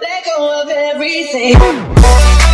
let go of everything.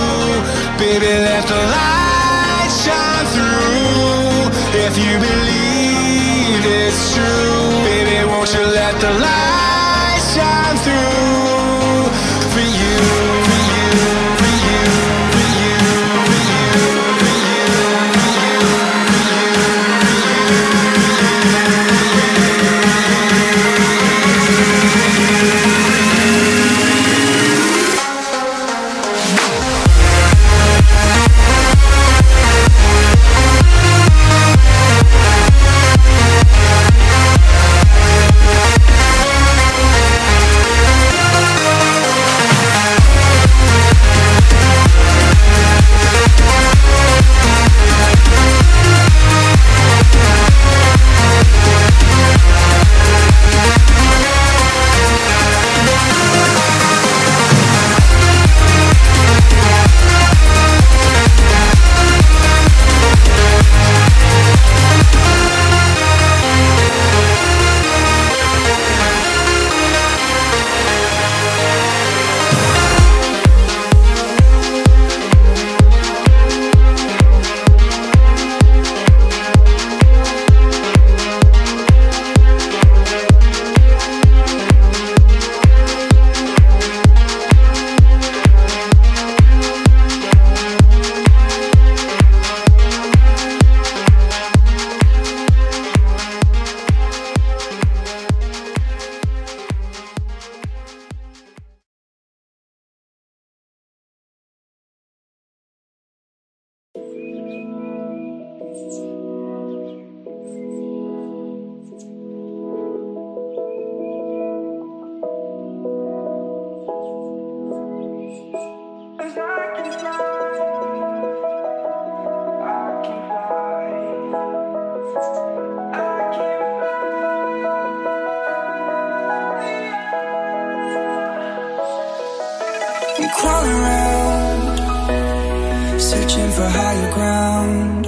for higher ground.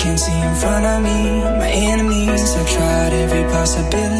Can't see in front of me, my enemies. I've tried every possibility,